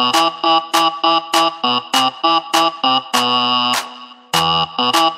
Uh, uh,